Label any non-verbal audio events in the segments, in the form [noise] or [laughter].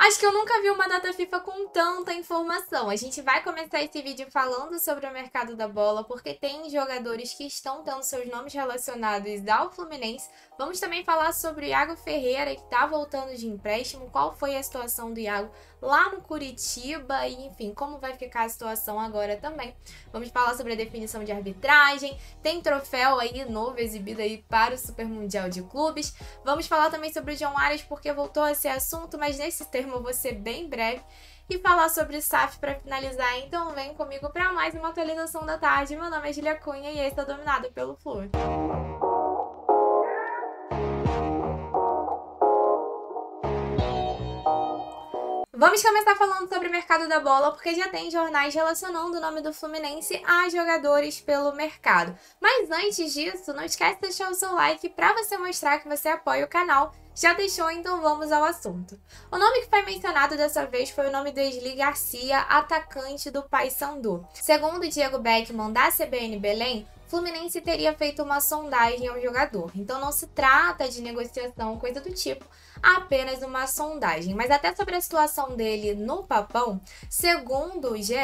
Acho que eu nunca vi uma data FIFA com tanta informação. A gente vai começar esse vídeo falando sobre o mercado da bola, porque tem jogadores que estão tendo seus nomes relacionados ao Fluminense. Vamos também falar sobre o Iago Ferreira, que está voltando de empréstimo, qual foi a situação do Iago lá no Curitiba e, enfim, como vai ficar a situação agora também. Vamos falar sobre a definição de arbitragem, tem troféu aí novo exibido aí para o Super Mundial de Clubes. Vamos falar também sobre o John Arias, porque voltou a ser assunto, mas nesse termo eu vou ser bem breve e falar sobre SAF para finalizar. Então vem comigo para mais uma atualização da tarde. Meu nome é Julia Cunha e esse é Dominado pelo Flu. Vamos começar falando sobre o mercado da bola, porque já tem jornais relacionando o nome do Fluminense a jogadores pelo mercado. Mas antes disso, não esquece de deixar o seu like para você mostrar que você apoia o canal já deixou, então vamos ao assunto. O nome que foi mencionado dessa vez foi o nome do Esli Garcia, atacante do Paysandu. Segundo Diego Beckman, da CBN Belém, Fluminense teria feito uma sondagem ao jogador. Então não se trata de negociação, coisa do tipo, apenas uma sondagem. Mas até sobre a situação dele no Papão, segundo o GE,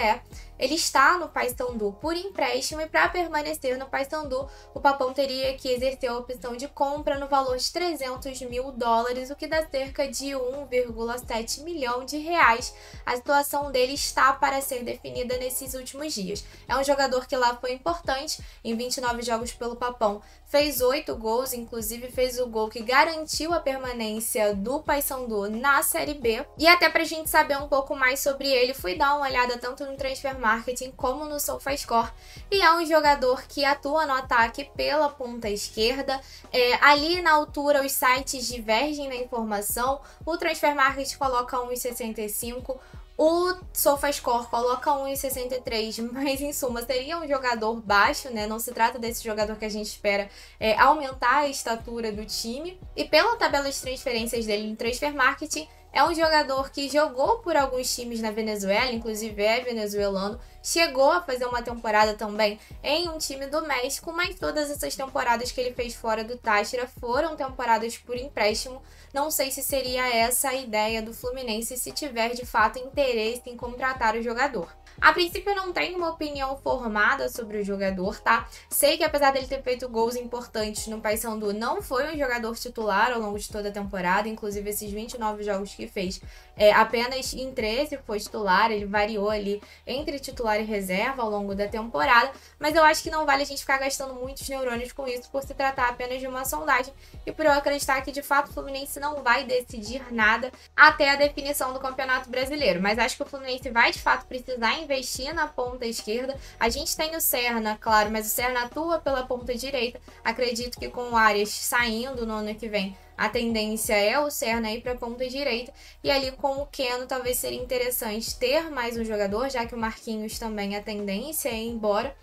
ele está no Paysandu por empréstimo e para permanecer no Paysandu, o Papão teria que exercer a opção de compra no valor de 300 mil dólares, o que dá cerca de 1,7 milhão de reais. A situação dele está para ser definida nesses últimos dias. É um jogador que lá foi importante, em 29 jogos pelo Papão, fez 8 gols, inclusive fez o gol que garantiu a permanência do Paysandu na Série B. E até para a gente saber um pouco mais sobre ele, fui dar uma olhada tanto no Transfer marketing como no SofaScore. E é um jogador que atua no ataque pela ponta esquerda. É, ali na altura, os sites divergem na informação. O Transfer Market coloca 1,65. O SofaScore coloca 1,63, [laughs] mas em suma seria um jogador baixo, né? Não se trata desse jogador que a gente espera é, aumentar a estatura do time. E pela tabela de transferências dele no Transfer Marketing, é um jogador que jogou por alguns times na Venezuela, inclusive é venezuelano, chegou a fazer uma temporada também em um time do México, mas todas essas temporadas que ele fez fora do Táchira foram temporadas por empréstimo. Não sei se seria essa a ideia do Fluminense se tiver de fato interesse em contratar o jogador. A princípio eu não tenho uma opinião formada sobre o jogador, tá? Sei que apesar dele ter feito gols importantes no Paysandu, não foi um jogador titular ao longo de toda a temporada, inclusive esses 29 jogos que fez, é, apenas em 13 foi titular, ele variou ali entre titular e reserva ao longo da temporada, mas eu acho que não vale a gente ficar gastando muitos neurônios com isso por se tratar apenas de uma sondagem. E por eu acreditar que de fato o Fluminense não vai decidir nada até a definição do Campeonato Brasileiro, mas acho que o Fluminense vai de fato precisar investir na ponta esquerda. A gente tem o Serna, claro, mas o Serna atua pela ponta direita. Acredito que com o Arias saindo no ano que vem, a tendência é o Serna ir para a ponta direita. E ali com o Keno talvez seria interessante ter mais um jogador, já que o Marquinhos também a tendência é ir embora.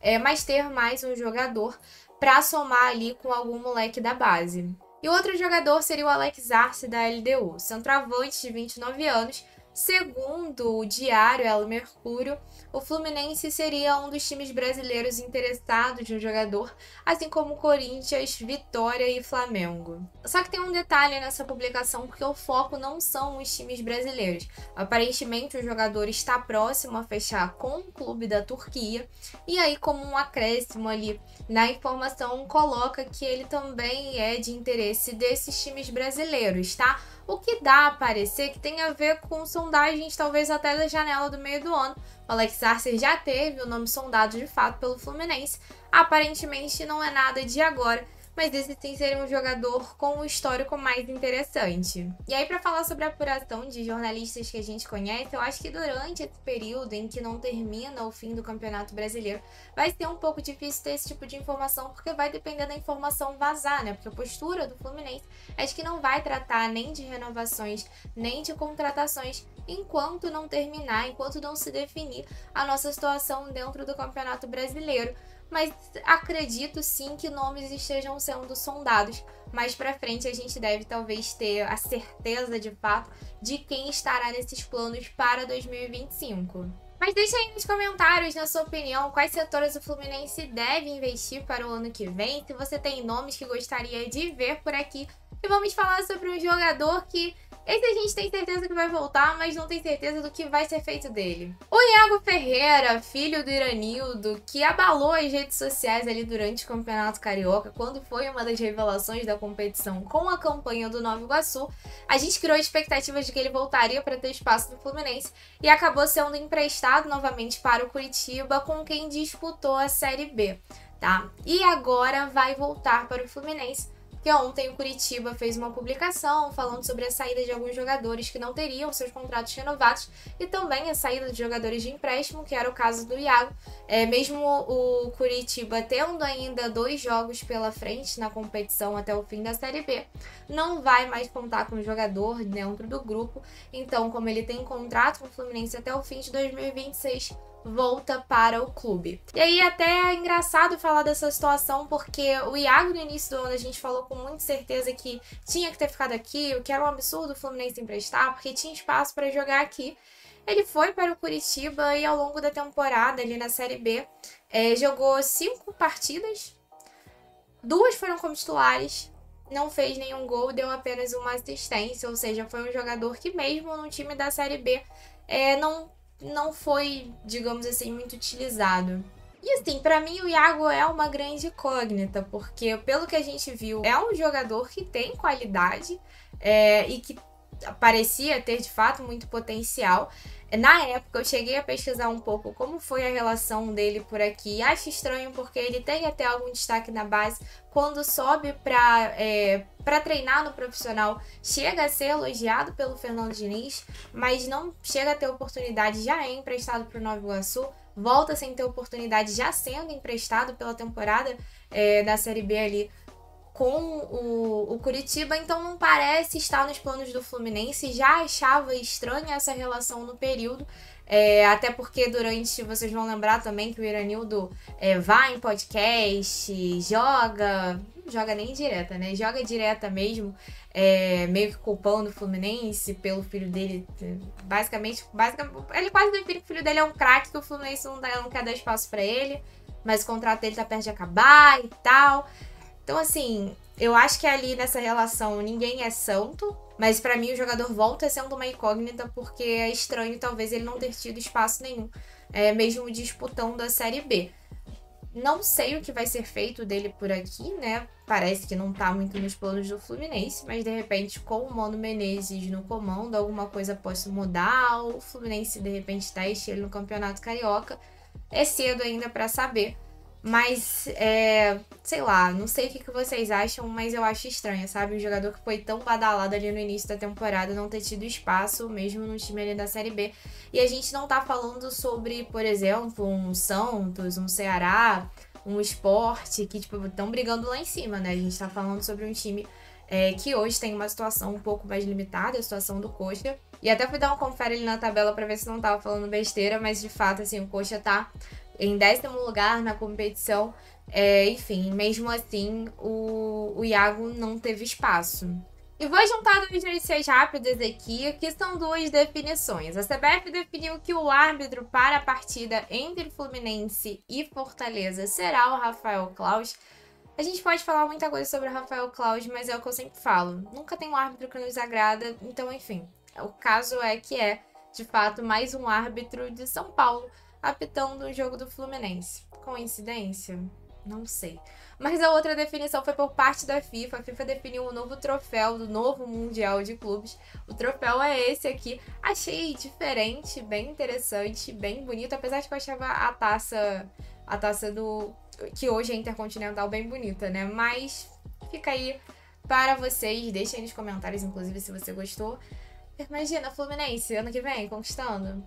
É, mas ter mais um jogador para somar ali com algum moleque da base. E outro jogador seria o Alex Arce da LDU, centroavante de 29 anos, Segundo o diário El Mercúrio, o Fluminense seria um dos times brasileiros interessados no jogador, assim como Corinthians, Vitória e Flamengo. Só que tem um detalhe nessa publicação, porque o foco não são os times brasileiros. Aparentemente, o jogador está próximo a fechar com o clube da Turquia, e aí, como um acréscimo ali na informação, coloca que ele também é de interesse desses times brasileiros, tá? O que dá a parecer que tem a ver com sondagens talvez até da janela do meio do ano. O Alex Arce já teve o nome sondado de fato pelo Fluminense, aparentemente não é nada de agora, mas sim seria um jogador com um histórico mais interessante. E aí, para falar sobre a apuração de jornalistas que a gente conhece, eu acho que durante esse período em que não termina o fim do Campeonato Brasileiro, vai ser um pouco difícil ter esse tipo de informação, porque vai depender da informação vazar, né? Porque a postura do Fluminense é de que não vai tratar nem de renovações, nem de contratações enquanto não terminar, enquanto não se definir a nossa situação dentro do Campeonato Brasileiro mas acredito sim que nomes estejam sendo sondados. Mais para frente a gente deve talvez ter a certeza de fato de quem estará nesses planos para 2025. Mas deixa aí nos comentários, na sua opinião, quais setores o Fluminense deve investir para o ano que vem, se você tem nomes que gostaria de ver por aqui. E vamos falar sobre um jogador que Esse a gente tem certeza que vai voltar, mas não tem certeza do que vai ser feito dele. O Iago Ferreira, filho do Iranildo, que abalou as redes sociais ali durante o Campeonato Carioca, quando foi uma das revelações da competição com a campanha do Nova Iguaçu, a gente criou expectativas de que ele voltaria para ter espaço no Fluminense e acabou sendo emprestado novamente para o Curitiba, com quem disputou a Série B, tá? E agora vai voltar para o Fluminense que ontem o Curitiba fez uma publicação falando sobre a saída de alguns jogadores que não teriam seus contratos renovados e também a saída de jogadores de empréstimo, que era o caso do Iago. É, mesmo o Curitiba tendo ainda dois jogos pela frente na competição até o fim da Série B, não vai mais contar com o jogador dentro do grupo. Então, como ele tem contrato com o Fluminense até o fim de 2026, volta para o clube. E aí até é engraçado falar dessa situação porque o Iago no início do ano a gente falou com muita certeza que tinha que ter ficado aqui, o que era um absurdo o Fluminense emprestar, porque tinha espaço para jogar aqui. Ele foi para o Curitiba e ao longo da temporada, ali na Série B, é, jogou cinco partidas, duas foram como titulares, não fez nenhum gol, deu apenas uma assistência, ou seja, foi um jogador que mesmo no time da Série B é, não não foi, digamos assim, muito utilizado. E assim, para mim o Iago é uma grande incógnita, porque pelo que a gente viu, é um jogador que tem qualidade é, e que parecia ter de fato muito potencial. Na época eu cheguei a pesquisar um pouco como foi a relação dele por aqui. Acho estranho porque ele tem até algum destaque na base. Quando sobe para é, pra treinar no profissional, chega a ser elogiado pelo Fernando Diniz, mas não chega a ter oportunidade, já é emprestado para o Nova Iguaçu. Volta sem ter oportunidade, já sendo emprestado pela temporada é, da Série B ali com o, o Curitiba, então não parece estar nos planos do Fluminense. Já achava estranha essa relação no período, é, até porque durante, vocês vão lembrar também que o Iranildo é, vai em podcast, joga, não joga nem direta, né? Joga direta mesmo, é, meio que culpando o Fluminense pelo filho dele. Basicamente, basicamente ele quase define que o filho dele é um craque, que o Fluminense não, dá, não quer dar espaço para ele, mas o contrato dele tá perto de acabar e tal. Então, assim, eu acho que ali nessa relação ninguém é santo, mas para mim o jogador volta sendo uma incógnita porque é estranho talvez ele não ter tido espaço nenhum, é, mesmo disputando a Série B. Não sei o que vai ser feito dele por aqui, né? Parece que não tá muito nos planos do Fluminense, mas de repente com o Mano Menezes no comando, alguma coisa possa mudar, o Fluminense de repente teste ele no Campeonato Carioca. É cedo ainda para saber. Mas, é, sei lá, não sei o que, vocês acham, mas eu acho estranho, sabe? Um jogador que foi tão badalado ali no início da temporada não ter tido espaço, mesmo no time ali da Série B. E a gente não tá falando sobre, por exemplo, um Santos, um Ceará, um esporte que, tipo, estão brigando lá em cima, né? A gente tá falando sobre um time é, que hoje tem uma situação um pouco mais limitada, a situação do Coxa. E até fui dar uma confere ali na tabela para ver se não tava falando besteira, mas de fato, assim, o Coxa tá em décimo lugar na competição. É, enfim, mesmo assim, o, o Iago não teve espaço. E vou juntar duas notícias rápidas aqui, que são duas definições. A CBF definiu que o árbitro para a partida entre Fluminense e Fortaleza será o Rafael Claus. A gente pode falar muita coisa sobre o Rafael Claus, mas é o que eu sempre falo. Nunca tem um árbitro que nos agrada, então, enfim. O caso é que é, de fato, mais um árbitro de São Paulo apitando o jogo do Fluminense. Coincidência? Não sei. Mas a outra definição foi por parte da FIFA. A FIFA definiu um novo troféu do novo Mundial de Clubes. O troféu é esse aqui. Achei diferente, bem interessante, bem bonito. Apesar de que eu achava a taça, a taça do. que hoje é intercontinental bem bonita, né? Mas fica aí para vocês. Deixem nos comentários, inclusive, se você gostou. Imagina, Fluminense, ano que vem, conquistando.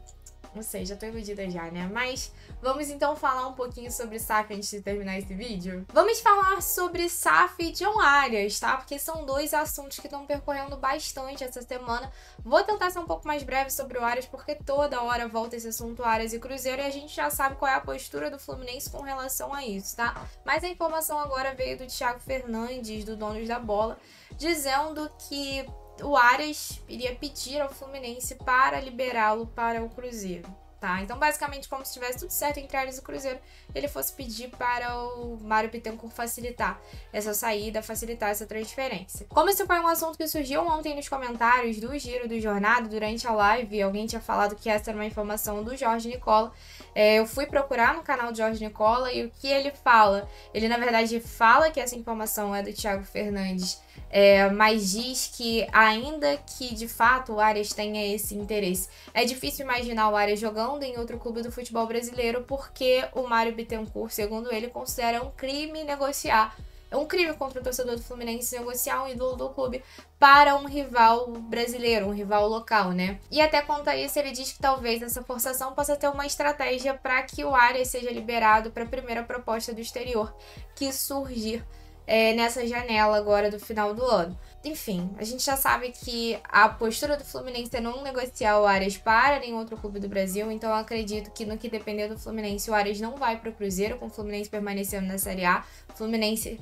Não sei, já tô iludida já, né? Mas vamos então falar um pouquinho sobre SAF antes de terminar esse vídeo. Vamos falar sobre SAF e John Arias, tá? Porque são dois assuntos que estão percorrendo bastante essa semana. Vou tentar ser um pouco mais breve sobre o Arias, porque toda hora volta esse assunto Arias e Cruzeiro e a gente já sabe qual é a postura do Fluminense com relação a isso, tá? Mas a informação agora veio do Thiago Fernandes, do Donos da Bola, dizendo que o Arias iria pedir ao Fluminense para liberá-lo para o Cruzeiro. tá? Então, basicamente, como se tivesse tudo certo entre Ares e Cruzeiro, ele fosse pedir para o Mário Bittencourt facilitar essa saída, facilitar essa transferência. Como esse foi um assunto que surgiu ontem nos comentários do Giro do Jornada, durante a live, alguém tinha falado que essa era uma informação do Jorge Nicola, é, eu fui procurar no canal do Jorge Nicola e o que ele fala? Ele, na verdade, fala que essa informação é do Thiago Fernandes, é, mas diz que ainda que de fato o Arias tenha esse interesse, é difícil imaginar o Arias jogando em outro clube do futebol brasileiro porque o Mário Bittencourt, segundo ele, considera um crime negociar é um crime contra o torcedor do Fluminense negociar um ídolo do clube para um rival brasileiro, um rival local, né? E até quanto a isso, ele diz que talvez essa forçação possa ter uma estratégia para que o Arias seja liberado para a primeira proposta do exterior que surgir é, nessa janela agora do final do ano. Enfim, a gente já sabe que a postura do Fluminense é não negociar o Arias para nenhum outro clube do Brasil, então eu acredito que no que depender do Fluminense, o Arias não vai para o Cruzeiro, com o Fluminense permanecendo na Série A. Fluminense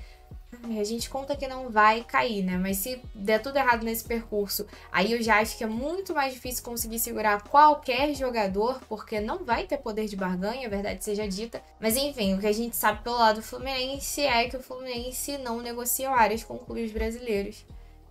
a gente conta que não vai cair, né? Mas se der tudo errado nesse percurso, aí eu já acho que é muito mais difícil conseguir segurar qualquer jogador, porque não vai ter poder de barganha, verdade seja dita. Mas enfim, o que a gente sabe pelo lado do Fluminense é que o Fluminense não negocia áreas com clubes brasileiros.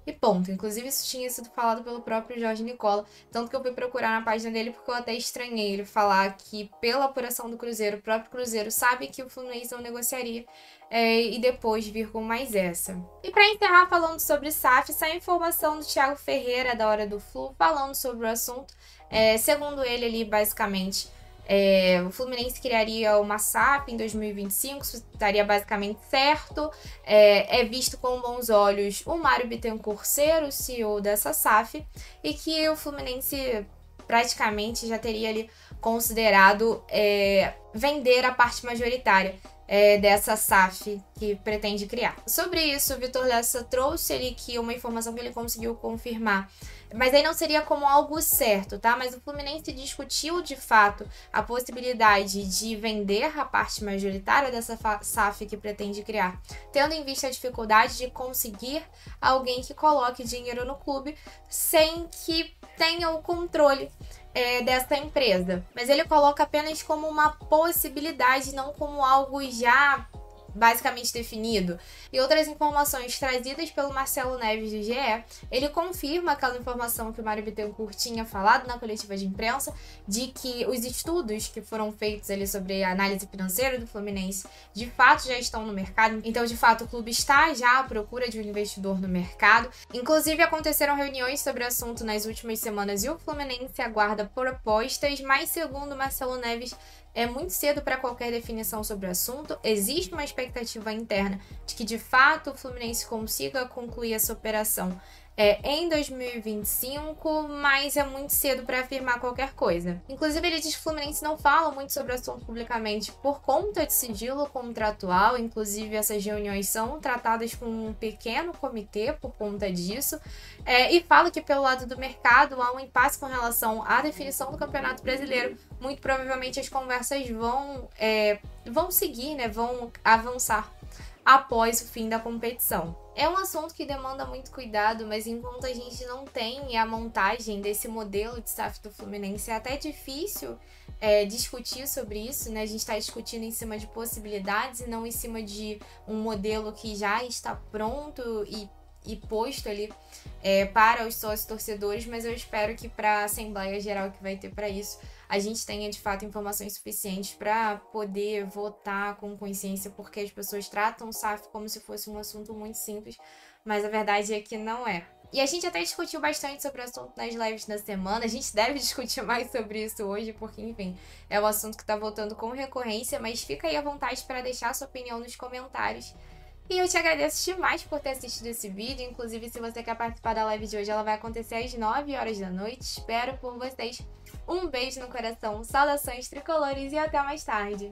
E ponto. Inclusive, isso tinha sido falado pelo próprio Jorge Nicola. Tanto que eu fui procurar na página dele porque eu até estranhei ele falar que, pela apuração do Cruzeiro, o próprio Cruzeiro sabe que o Fluminense não negociaria. É, e depois vir com mais essa. E para encerrar falando sobre SAF, sai informação do Thiago Ferreira, da Hora do Flu, falando sobre o assunto. É, segundo ele, ali, basicamente, é, o Fluminense criaria uma SAP em 2025, isso estaria basicamente certo. É, é, visto com bons olhos o Mário Bittencourt ser o CEO dessa SAF e que o Fluminense praticamente já teria ali considerado é, vender a parte majoritária é, dessa SAF que pretende criar. Sobre isso, o Vitor Lessa trouxe ali que uma informação que ele conseguiu confirmar, mas aí não seria como algo certo, tá? Mas o Fluminense discutiu de fato a possibilidade de vender a parte majoritária dessa SAF que pretende criar, tendo em vista a dificuldade de conseguir alguém que coloque dinheiro no clube sem que tenha o controle é, dessa empresa. Mas ele coloca apenas como uma possibilidade, não como algo já basicamente definido. E outras informações trazidas pelo Marcelo Neves do GE, ele confirma aquela informação que o Mário Bittencourt tinha falado na coletiva de imprensa, de que os estudos que foram feitos ali sobre a análise financeira do Fluminense de fato já estão no mercado. Então, de fato, o clube está já à procura de um investidor no mercado. Inclusive, aconteceram reuniões sobre o assunto nas últimas semanas e o Fluminense aguarda propostas, mas segundo Marcelo Neves, é muito cedo para qualquer definição sobre o assunto. Existe uma expectativa interna de que de fato o Fluminense consiga concluir essa operação é, em 2025, mas é muito cedo para afirmar qualquer coisa. Inclusive, ele diz que o Fluminense não fala muito sobre o assunto publicamente por conta de sigilo contratual. Inclusive, essas reuniões são tratadas com um pequeno comitê por conta disso. É, e fala que, pelo lado do mercado, há um impasse com relação à definição do Campeonato Brasileiro. Muito provavelmente as conversas vão, é, vão seguir, né, vão avançar após o fim da competição. É um assunto que demanda muito cuidado, mas enquanto a gente não tem a montagem desse modelo de staff do Fluminense, é até difícil é, discutir sobre isso, né? A gente está discutindo em cima de possibilidades e não em cima de um modelo que já está pronto e e posto ali é, para os sócios torcedores, mas eu espero que para a Assembleia Geral que vai ter para isso, a gente tenha de fato informações suficientes para poder votar com consciência, porque as pessoas tratam o SAF como se fosse um assunto muito simples, mas a verdade é que não é. E a gente até discutiu bastante sobre o assunto nas lives da semana. A gente [laughs] deve discutir mais sobre isso hoje, porque, enfim, é um assunto que está voltando com recorrência. Mas fica aí à vontade para deixar sua opinião nos comentários. E eu te agradeço demais por ter assistido esse vídeo. Inclusive, se você quer participar da live de hoje, ela vai acontecer às 9 horas da noite. Espero por vocês. Um beijo no coração, saudações tricolores e até mais tarde.